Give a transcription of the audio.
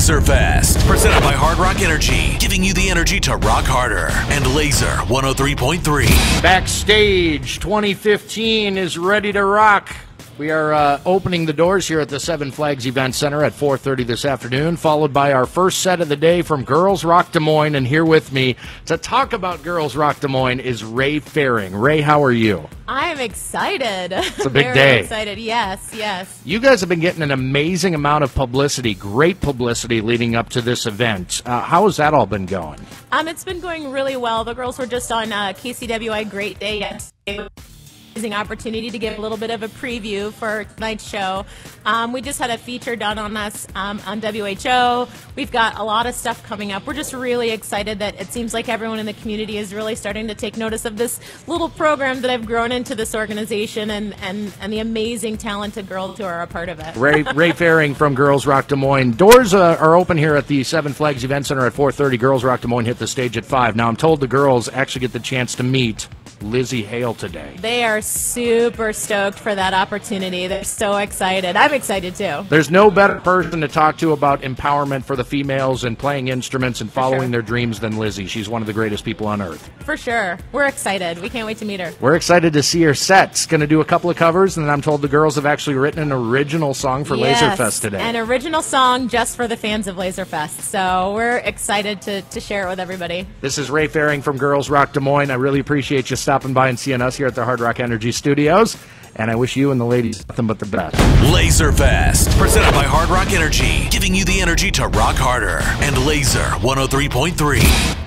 LAZERfest, presented by Hard Rock Energy, giving you the energy to rock harder. And Lazer 103.3. Backstage 2015 is ready to rock. We are uh, opening the doors here at the Seven Flags Event Center at 4:30 this afternoon, followed by our first set of the day from Girls Rock Des Moines. And here with me to talk about Girls Rock Des Moines is Ray Faring. Ray, how are you? I'm excited. It's a big Very day. excited. Yes, yes. You guys have been getting an amazing amount of publicity, great publicity leading up to this event. Uh, how has that all been going? Um, it's been going really well. The girls were just on uh, KCWI Great Day yesterday. Amazing opportunity to give a little bit of a preview for tonight's show. Um, we just had a feature done on us um, on WHO. We've got a lot of stuff coming up. We're just really excited that it seems like everyone in the community is really starting to take notice of this little program that I've grown into this organization and, and, and the amazing, talented girls who are a part of it. Ray, Ray Faring from Girls Rock Des Moines. Doors uh, are open here at the Seven Flags Event Center at 4:30. Girls Rock Des Moines hit the stage at five. Now I'm told the girls actually get the chance to meet Lizzie Hale today. They are super stoked for that opportunity. They're so excited. I'm excited too. There's no better person to talk to about empowerment for the females and playing instruments and following sure. their dreams than Lizzie. She's one of the greatest people on earth. For sure. We're excited. We can't wait to meet her. We're excited to see her sets. Going to do a couple of covers, and then I'm told the girls have actually written an original song for Yes, LAZERfest today. An original song just for the fans of LAZERfest. So we're excited to, to share it with everybody. This is Ray Faring from Girls Rock Des Moines. I really appreciate you stopping by and seeing us here at the Hard Rock Energy Studios. And I wish you and the ladies nothing but the best. LAZERfest, presented by Hard Rock Energy, giving you the energy to rock harder. And Lazer 103.3.